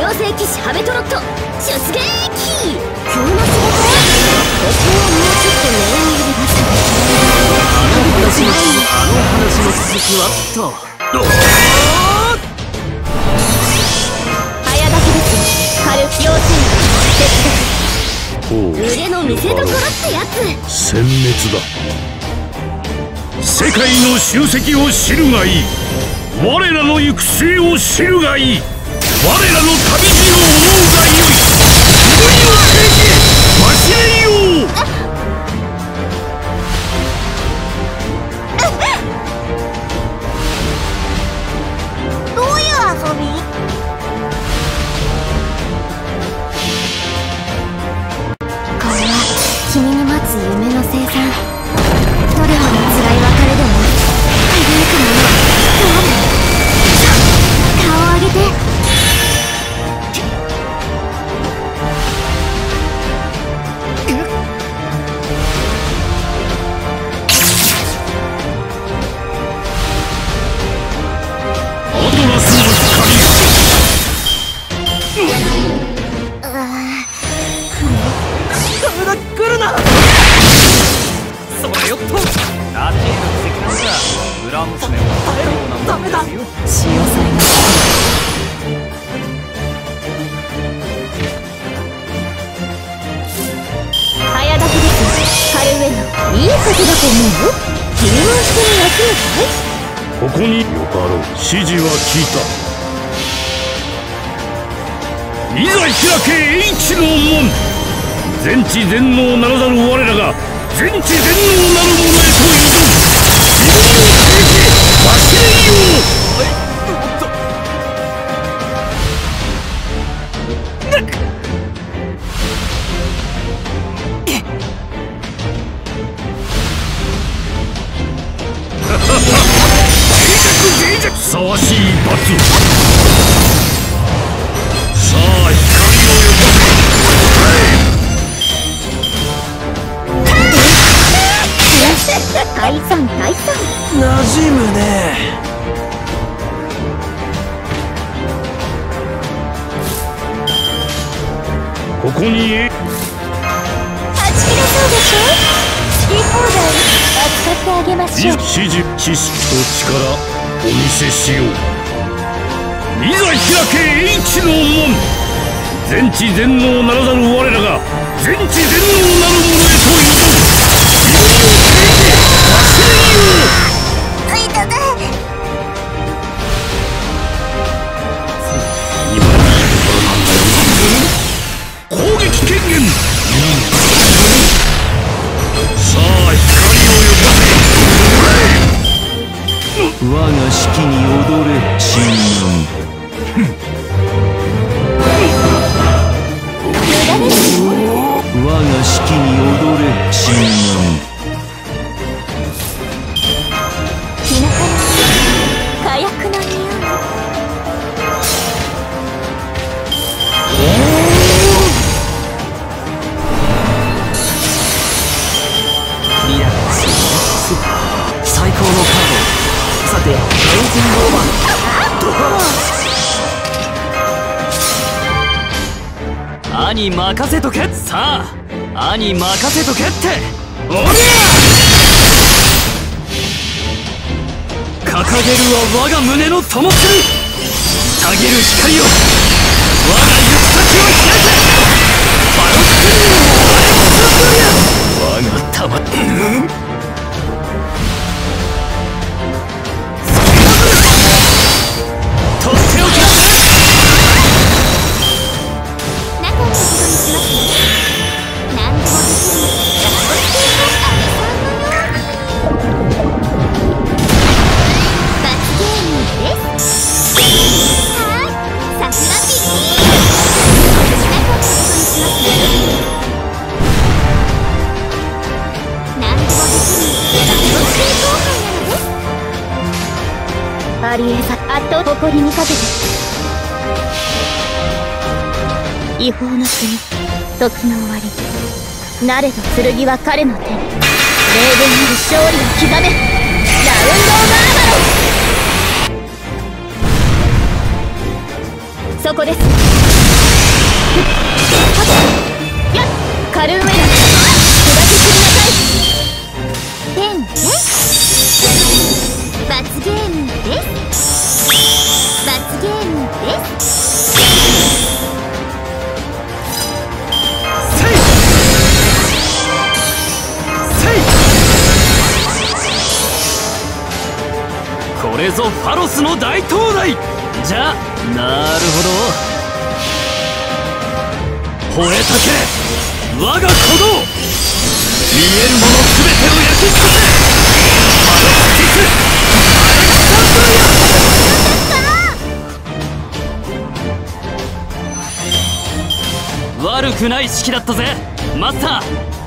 士ハベトロット出撃!急な仕事ここはもう？ちょっと狙い入れます。あの話の続きはと早書きですカル用心手伝腕の見せ所ってやつ。殲滅だ。世界の集積を知るがいい。我らの行く末を知るがいい我らの旅路を思うがよい。いいことだと思うよ君は人に役に立つここによかろう指示は聞いた。いざ開け H の門。全知全能ならざる我らが全知全能なる者へ。むねせここに。えはち切れそうでしょ？好き放題扱ってあげましょう。指示知識と力お見せしよう。いざ開けの門。全知全能ならざる我らが全知全能なる者 Kingen! 高のカード。さてエンジンオーバー兄任せとけさ。あ兄任せとけって。おりゃ！掲げるは我が胸の灯火たげる光を我が行く先を開け。バロックンを我が玉とっアリエさあと誇りにかけて。違法の国時の終わり。なれど剣は彼の手。霊言なる勝利を刻め。ラウンド・オブ・アーマロンそこです。やっカルーメラ手分けすぎなさい。ペンです罰ゲーム。れぞファロスの大到来じゃなるほど。吠えたけ。我が鼓動見えるもの全てを焼き尽くせ。ファロスキス悪くない式だったぜ。マスター。